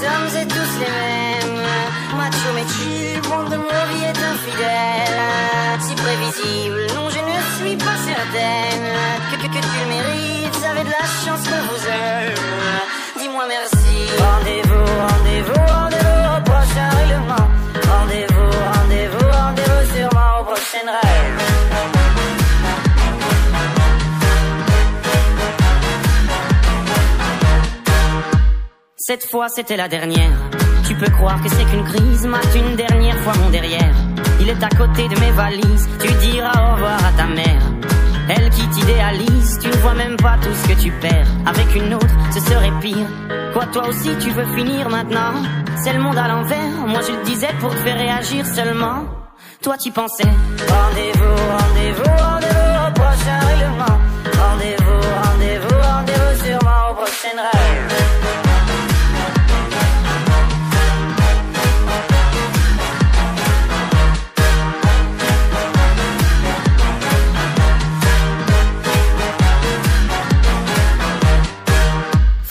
sommes et tous les mêmes. Macho mais tu, bon de est infidèle. Si prévisible, non je ne suis pas certaine que, que, que tu le mérites. Avez de la chance qu'on vous aime. Dis-moi merci. Cette fois c'était la dernière. Tu peux croire que c'est qu'une crise, mate une dernière fois mon derrière. Il est à côté de mes valises, tu diras au revoir à ta mère. Elle qui t'idéalise, tu vois même pas tout ce que tu perds. Avec une autre, ce serait pire. Quoi, toi aussi, tu veux finir maintenant? C'est le monde à l'envers, moi je le disais pour te faire réagir seulement. Toi, tu pensais. Rendez-vous, rendez-vous,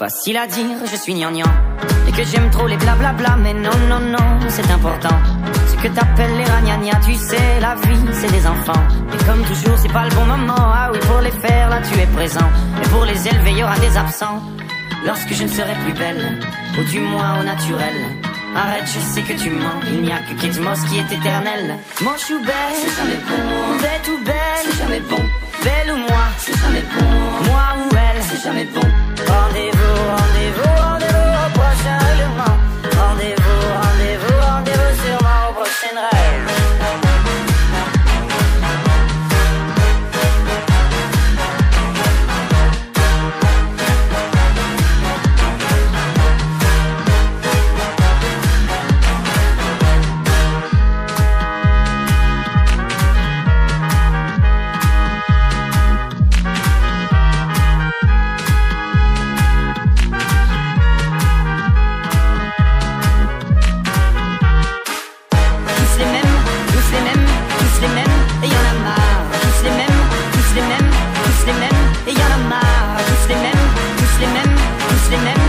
Facile à dire, je suis gnangnan. Et que j'aime trop les blablabla Mais non, non, non, c'est important. Ce que t'appelles les ragnagnas Tu sais, la vie, c'est des enfants. Et comme toujours, c'est pas le bon moment. Ah oui, pour les faire, là, tu es présent. Et pour les élever, y aura des absents. Lorsque je ne serai plus belle Ou du moins au naturel. Arrête, je sais que tu mens. Il n'y a que Kate Moss qui est éternel. Mon chou belle, c'est ça les pour moi Sinema.